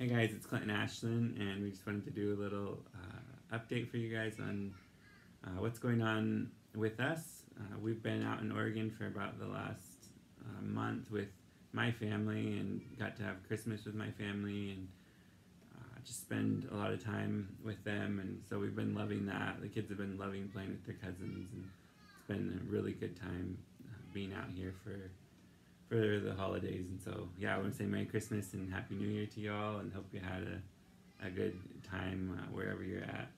Hey guys, it's Clinton Ashlyn, and we just wanted to do a little uh, update for you guys on uh, what's going on with us. Uh, we've been out in Oregon for about the last uh, month with my family and got to have Christmas with my family and uh, just spend a lot of time with them. And so we've been loving that. The kids have been loving playing with their cousins, and it's been a really good time uh, being out here for for the holidays. And so, yeah, I want to say Merry Christmas and Happy New Year to y'all, and hope you had a, a good time uh, wherever you're at.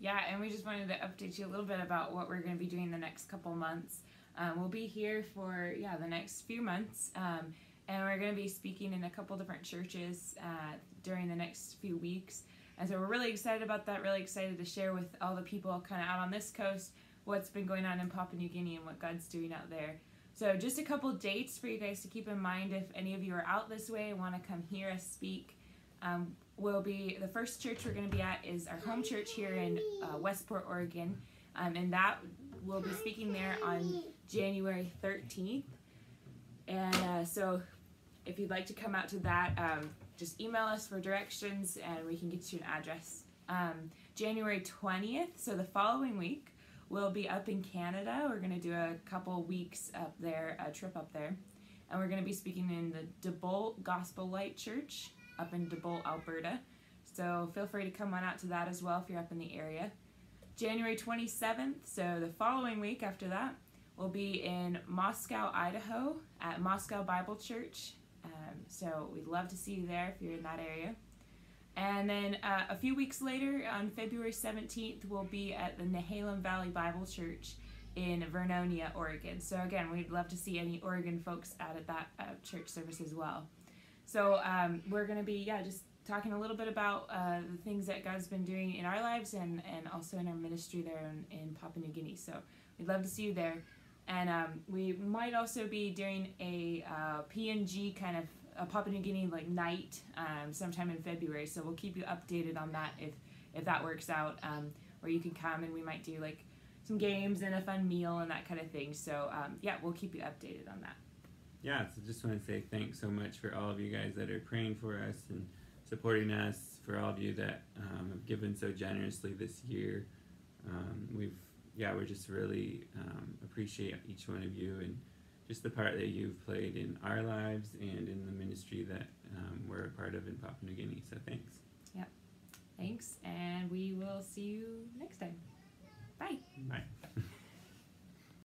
Yeah, and we just wanted to update you a little bit about what we're going to be doing the next couple months. Um, we'll be here for yeah the next few months, um, and we're going to be speaking in a couple different churches uh, during the next few weeks. And so we're really excited about that. Really excited to share with all the people kind of out on this coast what's been going on in Papua New Guinea and what God's doing out there. So, just a couple dates for you guys to keep in mind if any of you are out this way and want to come hear us speak. Um, will be the first church we're going to be at is our home church here in uh, Westport, Oregon, um, and that we'll be speaking there on January 13th. And uh, so, if you'd like to come out to that, um, just email us for directions and we can get you an address. Um, January 20th, so the following week, We'll be up in Canada. We're going to do a couple weeks up there, a trip up there. And we're going to be speaking in the DeBolt Gospel Light Church up in DeBolt, Alberta. So feel free to come on out to that as well if you're up in the area. January 27th, so the following week after that, we'll be in Moscow, Idaho at Moscow Bible Church. Um, so we'd love to see you there if you're in that area. And then uh, a few weeks later, on February 17th, we'll be at the Nehalem Valley Bible Church in Vernonia, Oregon. So, again, we'd love to see any Oregon folks out at that uh, church service as well. So, um, we're going to be, yeah, just talking a little bit about uh, the things that God's been doing in our lives and, and also in our ministry there in, in Papua New Guinea. So, we'd love to see you there. And um, we might also be doing a uh, PNG kind of a Papua New Guinea like night um, sometime in February. So we'll keep you updated on that if if that works out. Um, where you can come and we might do like some games and a fun meal and that kind of thing. So um, yeah, we'll keep you updated on that. Yeah, so just want to say thanks so much for all of you guys that are praying for us and supporting us. For all of you that um, have given so generously this year, um, we've yeah, we're just really um, appreciate each one of you and just the part that you've played in our lives and in the ministry that um, we're a part of in Papua New Guinea. So thanks. Yep. Thanks, and we will see you next time. Bye. Bye.